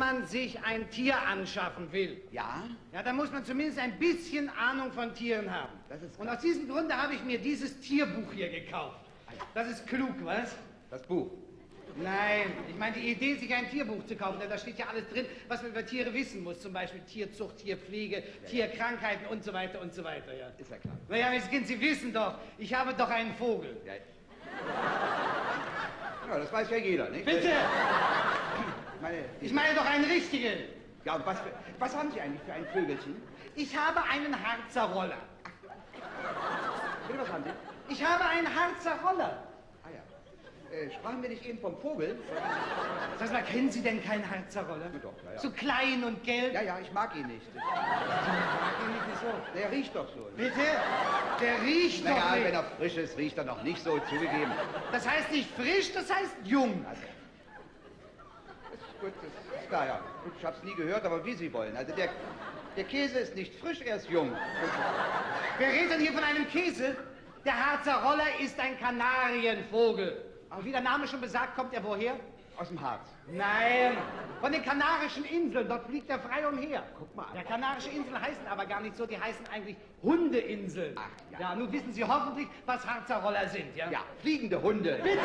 man sich ein Tier anschaffen will, Ja? ja, dann muss man zumindest ein bisschen Ahnung von Tieren haben. Das ist Und aus diesem Grunde habe ich mir dieses Tierbuch hier gekauft. Das ist klug, was? Das Buch. Nein, ich meine die Idee, sich ein Tierbuch zu kaufen, denn da steht ja alles drin, was man über Tiere wissen muss. Zum Beispiel Tierzucht, Tierpflege, Tierkrankheiten und so weiter und so weiter, ja. Ist ja klar. Naja, Miss Kind, Sie wissen doch, ich habe doch einen Vogel. Ja. ja, das weiß ja jeder, nicht? Bitte! Ich meine, Ich meine doch einen richtigen. ja, und was, für- was haben Sie eigentlich für ein Vögelchen? Ich habe einen Harzer Roller. Bitte, was haben Sie? Ich habe einen Harzer Roller. Ah ja. Äh, sprachen wir nicht eben vom Vogel? Sag mal, kennen Sie denn keinen Harzer Roller? doch, ja, ja. So klein und gelb? Ja, ja, ich mag ihn nicht. Der riecht doch so. Bitte? Der riecht doch Naja, nicht. wenn er frisch ist, riecht er noch nicht so zugegeben. Das heißt nicht frisch, das heißt jung. Also, gut, das ist klar, ja. Gut, ich hab's nie gehört, aber wie Sie wollen. Also der, der Käse ist nicht frisch, er ist jung. Wer redet denn hier von einem Käse? Der Harzer Roller ist ein Kanarienvogel. Und wie der Name schon besagt, kommt er woher? Aus dem Harz. Nein, von den Kanarischen Inseln. Dort fliegt er frei umher. Guck mal. Ja, Kanarische Inseln heißen aber gar nicht so, die heißen eigentlich Hundeinseln. Ach, ja. Ja, nun wissen Sie hoffentlich, was Harzer Roller sind, ja? Ja, fliegende Hunde. Bitte!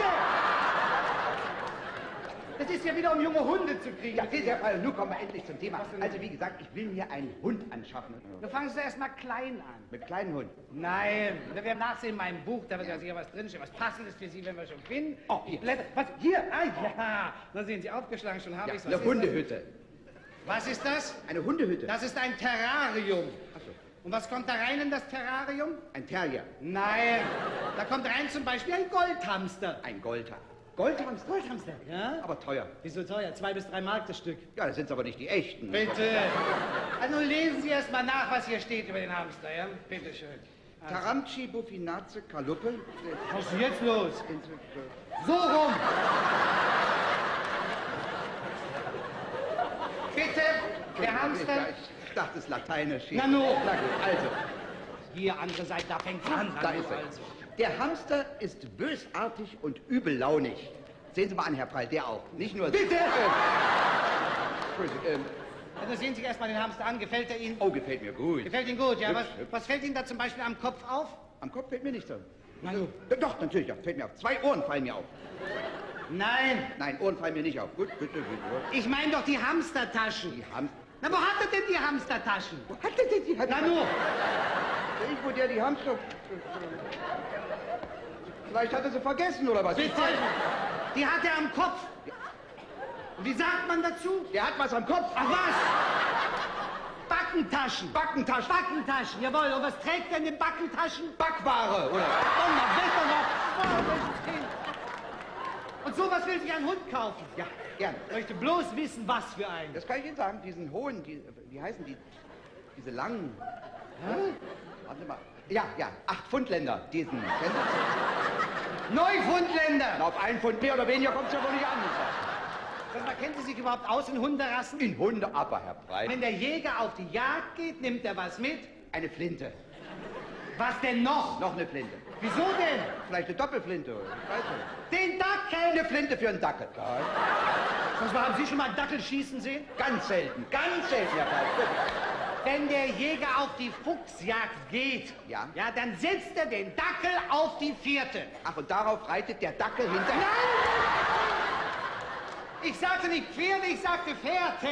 Das ist ja wieder, um junge Hunde zu kriegen. Ja, Herr Fall, nun kommen wir endlich zum Thema. Also wie gesagt, ich will mir einen Hund anschaffen. Du fangst erst mal klein an. Mit kleinen Hund. Nein, wir werden nachsehen in meinem Buch, da wird ja sicher was drinstehen, was passendes für Sie, wenn wir schon finden. Oh, hier. Blätter, was, hier, ah ja, da sehen Sie, aufgeschlagen, schon habe Ja, ich's. eine Hundehütte. Was ist das? Eine Hundehütte. Das ist ein Terrarium. Ach so. Und was kommt da rein in das Terrarium? Ein Terrier. Nein, da kommt rein zum Beispiel ein Goldhamster. Ein Goldhamster. Goldhamster? Goldhamster, ja? Aber teuer. Wieso teuer? Zwei bis drei Mark das Stück. Ja, das sind aber nicht die echten. Bitte. Also nun lesen Sie erst mal nach, was hier steht über den Hamster, ja? Bitte schön. Also, Taramci bufinace Kaluppe. was ist denn jetzt los? So rum. Bitte, der Hamster. Ich dachte, es ist lateinisch. hier. Na gut, also. Hier, andere Seite, da fängt an. Da ist er. also. Der Hamster ist bösartig und übellaunig. Sehen Sie mal an, Herr Prall, der auch. Nicht nur... Bitte! Äh, ähm, Also sehen Sie sich erst mal den Hamster an. Gefällt er Ihnen? oh, gefällt mir gut. Gefällt Ihnen gut, ja? Was, Hübsch, hübsch. was fällt Ihnen da zum Beispiel am Kopf auf? Am Kopf fällt mir nichts auf. Na gut. Äh, Doch, natürlich, ja, fällt mir auf. Zwei Ohren fallen mir auf. Nein, Nein, Ohren fallen mir nicht auf. Gut, bitte, bitte. ich meine doch die Hamstertaschen. Die Hamster... Na, wo hat er denn die Hamstertaschen? Wo hat der denn die Hamster? Na nur. Irgendwo der die Hamster... Vielleicht hat er sie vergessen, oder was? Bitte. Die hat er am Kopf. Und wie sagt man dazu? Der hat was am Kopf. Ach was? Backentaschen. Backentaschen. Backentaschen, jawohl. Und was trägt er in den Backentaschen? Backware, oder? Donnerwetter, Und sowas will sich ein Hund kaufen. Ja, gern. Ich möchte bloß wissen, was für ein. Das kann ich Ihnen sagen. Diesen hohen, die, wie heißen die? Diese langen. Warten Sie mal. Ja, ja, acht Pfundländer. Diesen. Neufundländer. Na, auf einen Pfund mehr oder weniger kommt es ja wohl nicht an. Sag mal, kennen Sie sich überhaupt aus in Hunderassen? In Hunde, aber Herr Breit. Wenn der Jäger auf die Jagd geht, nimmt er was mit. Eine Flinte. Was denn noch? Noch eine Flinte. Wieso denn? Vielleicht eine Doppelflinte. Ich weiß nicht. Den Dackel. Eine Flinte für einen Dackel. Ja, mal, haben Sie schon mal einen Dackel schießen sehen? ganz selten. Ganz selten, Herr Breit. Wenn der Jäger auf die Fuchsjagd geht, Ja. ja, dann setzt er den Dackel auf die vierte. Ach, und darauf reitet der Dackel hinter. Ich sagte nicht Pferde, ich sagte Fährte.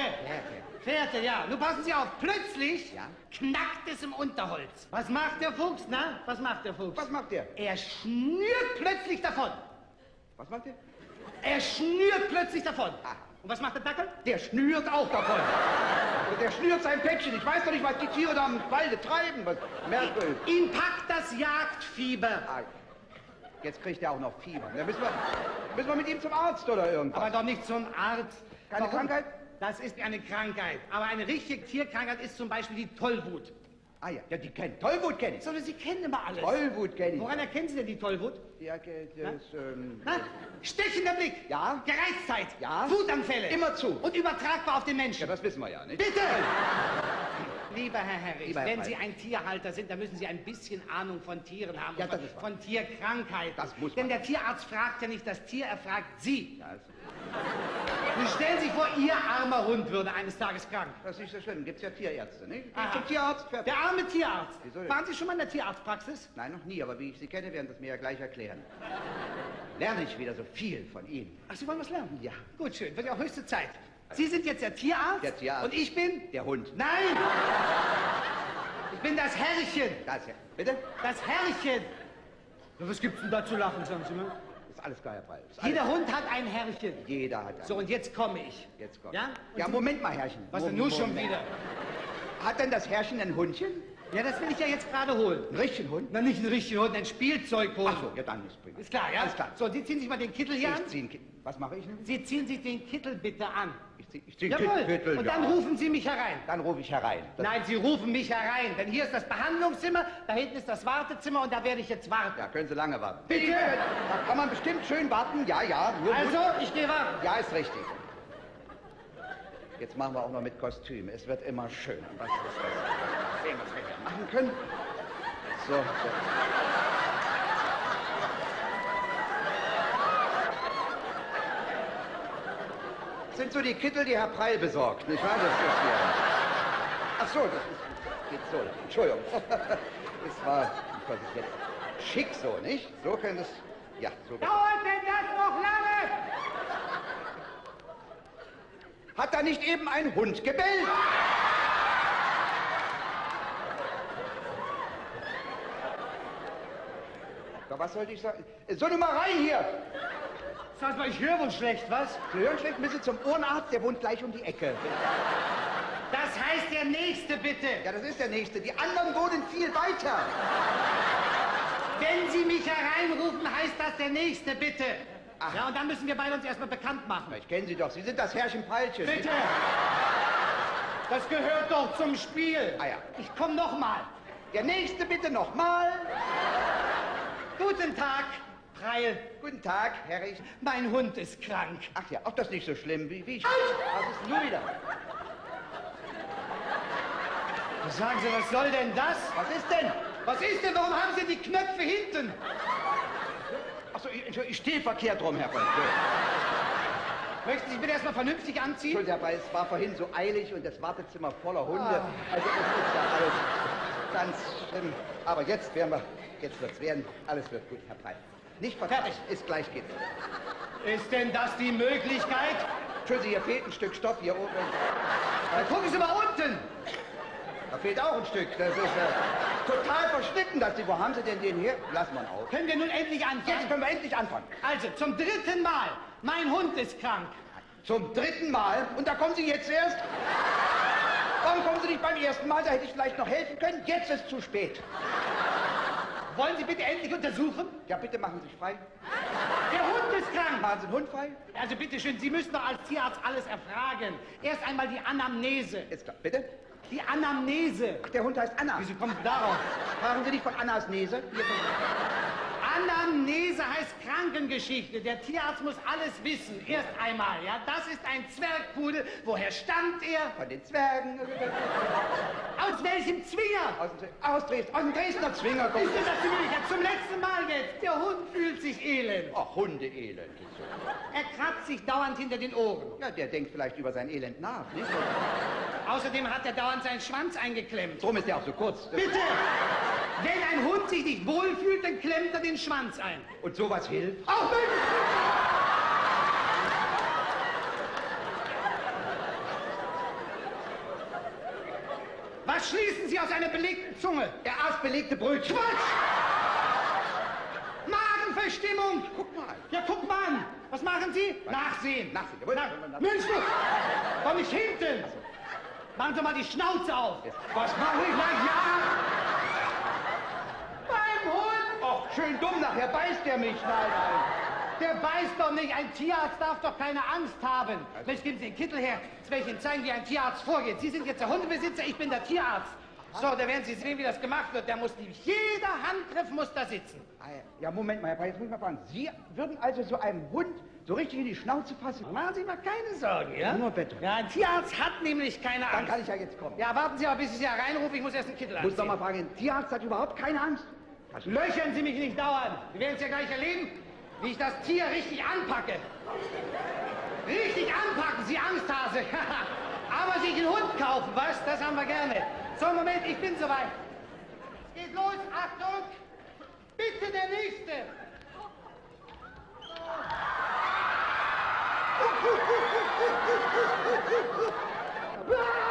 Fährte, ja. Nun passen Sie auf, plötzlich Ja. knackt es im Unterholz. Was macht der Fuchs, na? Was macht der Fuchs? Was macht der? Er schnürt plötzlich davon. Was macht der? Er schnürt plötzlich davon. Ah. Und was macht der Dackel? Der schnürt auch davon. Der schnürt sein Päckchen. Ich weiß doch nicht, was die Tiere da im Walde treiben. Was merkwürdig. Ihn packt das Jagdfieber. Ah, jetzt kriegt er auch noch Fieber. Da müssen wir, müssen wir mit ihm zum Arzt oder irgendwas. Aber doch nicht zum Arzt. Keine Krankheit? Das ist eine Krankheit. Aber eine richtige Tierkrankheit ist zum Beispiel die Tollwut. Ah ja, ja, die kennt. Tollwut kenne ich. Sondern Sie kennen immer alles. Tollwut kenne ich. Woran erkennen Sie denn die Tollwut? Ja, das, ähm, Na? Stechender Blick. Ja. Gereiztheit. Ja. Wutanfälle. Immer zu. Und übertragbar auf den ja, Menschen. das wissen wir ja, nicht? Bitte! Lieber Herr Harris, Lieber Herr wenn. Sie ein Tierhalter sind, dann müssen Sie ein bisschen Ahnung von Tieren haben. Ja, von, das ist wahr. von Tierkrankheiten. Das muss Denn man. der Tierarzt fragt ja nicht das Tier, er fragt Sie. Ja, stellen Sie sich vor, Ihr armer Hund würde eines Tages krank. Das ist nicht so schlimm. Gibt's ja Tierärzte, nicht? Geh zum Tierarzt, fertig. Der arme Tierarzt. Wieso? Waren Sie schon mal in der Tierarztpraxis? Nein, noch nie, aber wie ich Sie kenne, werden Sie es mir ja gleich erklären. Lerne ich wieder so viel von Ihnen. Ach, Sie wollen was lernen? Ja. Gut, schön. Wird ja auch höchste Zeit. Sie sind jetzt der Tierarzt? Der Tierarzt. Und ich bin? Der Hund. Nein! Ich bin das Herrchen. Das ja. Bitte? Das Herrchen. Ja, was gibt's denn da zu lachen, sagen Sie mal? Ist alles klar, Herr alles- Jeder Hund hat ein Herrchen. Jeder hat einen. So, und jetzt komme ich. Jetzt. Ja? Und Ja, Sie- Moment mal, Herrchen. Was denn nun schon wieder? Hat denn das Herrchen ein Hundchen? Ja, das will ich ja jetzt gerade holen. Ein richtigen Hund? Na, nicht ein richtigen Hund, ein Spielzeughund. Ach so, ja, dann ist prima. Ist klar, ja? Alles klar. So, Sie ziehen sich mal den Kittel hier an. Ich zieh ein Ki- Was mache ich nun? Sie ziehen sich den Kittel bitte an. Ich zieh, ich zieh Jawohl. Kittel, Und ja. dann rufen Sie mich herein. Dann rufe ich herein. Das, Nein, Sie rufen mich herein, denn hier ist das Behandlungszimmer, da hinten ist das Wartezimmer und da werde ich jetzt warten. Ja, können Sie lange warten. Bitte? Da kann man bestimmt schön warten. Ja, ja. Nur Also, gut. ich gehe warten. Ja, ist richtig. Jetzt machen wir auch noch mit Kostüm. Es wird immer schöner. Was ist das? Sehen, was wir hier machen können. So, so. Das sind so die Kittel, die Herr Preil besorgt, nicht wahr? Das ist hier. Ach so, das ist, geht so. Entschuldigung. Das war was ich jetzt schick so, nicht? So können es. Ja, so. Dauert denn das noch lange? Hat da nicht eben ein Hund gebellt? Ja, was sollte ich sagen? So, nun mal rein hier. Sag mal, ich höre wohl schlecht, was? Sie hören schlecht, müssen zum Ohrenarzt, der wohnt gleich um die Ecke. Das heißt der Nächste, bitte. Ja, das ist der Nächste. Die anderen wohnen viel weiter. Wenn Sie mich hereinrufen, heißt das der Nächste, bitte. Ach. Ja, und dann müssen wir beide uns erstmal bekannt machen. Ich kenne Sie doch. Sie sind das Herrchen Peilchen. Bitte! Das gehört doch zum Spiel. Ah ja. Ich komme noch mal. Der Nächste bitte nochmal. Guten Tag, Preil. Guten Tag, Herr Rich. Mein Hund ist krank. Ach ja, auch das ist nicht so schlimm, wie, wie ich. Was ist nun wieder? Sagen Sie, was soll denn das? Was ist denn? Was ist denn? Warum haben Sie die Knöpfe hinten? Achso, ich, ich stehe verkehrt rum, Herr Freund. Möchten Sie sich bitte erstmal vernünftig anziehen? Entschuldigung, Preis, es war vorhin so eilig und das Wartezimmer voller Hunde. Ah. Also es ist ja alles ganz schlimm. Aber jetzt werden wir, jetzt wird's werden. Alles wird gut, Herr Preis. Nicht Fertig. ist gleich geht's. Ist denn das die Möglichkeit? Entschuldigen Sie, hier fehlt ein Stück Stoff hier oben. Dann gucken Sie mal unten. Da fehlt auch ein Stück. Das ist äh, total verschnitten, dass Sie. Wo haben Sie denn den hier? Lassen wir ihn auf. Können wir nun endlich Jetzt anfangen? können wir endlich anfangen. Also, zum dritten Mal. Mein Hund ist krank. Zum dritten Mal. Und da kommen Sie jetzt erst? Warum kommen Sie nicht beim ersten Mal? Da hätte ich vielleicht noch helfen können. Jetzt ist zu spät. Wollen Sie bitte endlich untersuchen? Ja, bitte machen Sie sich frei. Der Hund ist krank. Machen Sie den Hund frei. Also bitteschön, Sie müssen doch als Tierarzt alles erfragen. Erst einmal die Anamnese. Ist klar. Bitte? Die Anamnese. Ach, der Hund heißt Anna. Wieso kommen Sie darauf? Fragen Sie nicht von Annas Nese? Anamnese heißt Krankengeschichte. Der Tierarzt muss alles wissen. Erst einmal, ja. Das ist ein Zwergpudel. Woher stammt er? Von den Zwergen. Aus welchem Zwinger? Aus, Dresden, aus dem Dresdner Zwinger kommt. Ist das Möglichkeit? Zum letzten Mal jetzt. Der Hund fühlt sich elend. Ach, Hundeelend. Er kratzt sich dauernd hinter den Ohren. Ja, der denkt vielleicht über sein Elend nach, nicht? Außerdem hat er dauernd seinen Schwanz eingeklemmt. Drum ist er auch so kurz. Bitte! Wenn ein Hund sich nicht wohlfühlt, dann klemmt er den Schwanz ein. Und sowas hilft? Ach Mensch! Was schließen Sie aus einer belegten Zunge? Er aß belegte Brötchen. Quatsch! Magenverstimmung! Guck mal. Ja, guck mal an! Was machen Sie? Nachsehen. Nachsehen, jawohl. Nach Mensch! Komm nicht hinten! Machen Sie mal die Schnauze auf! Was mache ich? Na ja! Schön dumm, nachher beißt er mich. Nein, nein. Der beißt doch nicht. Ein Tierarzt darf doch keine Angst haben. Mensch, geben Sie den Kittel her. Jetzt werde ich Ihnen zeigen, wie ein Tierarzt vorgeht. Sie sind jetzt der Hundebesitzer, ich bin der Tierarzt. So, da werden Sie sehen, wie das gemacht wird. Da muss jeder Handgriff muss da sitzen. Ah, ja. Moment mal, Herr Preis, jetzt muss ich mal fragen. Sie würden also so einem Hund so richtig in die Schnauze fassen? Machen Sie mal keine Sorgen, ja? Nur bitte. Ja, ein Tierarzt hat nämlich keine Dann Angst. kann ich ja jetzt kommen. Ja, warten Sie aber, bis ich Sie hereinrufe. Ich muss erst den Kittel Muss doch anziehen. mal fragen, ein Tierarzt hat überhaupt keine Angst? Löchern Sie mich nicht dauernd. Wir werden es ja gleich erleben, wie ich das Tier richtig anpacke. Richtig anpacken, Sie Angsthase. Aber sich einen Hund kaufen, was? Das haben wir gerne. So, Moment, ich bin soweit. Es geht los, Achtung. Bitte der Nächste. Oh.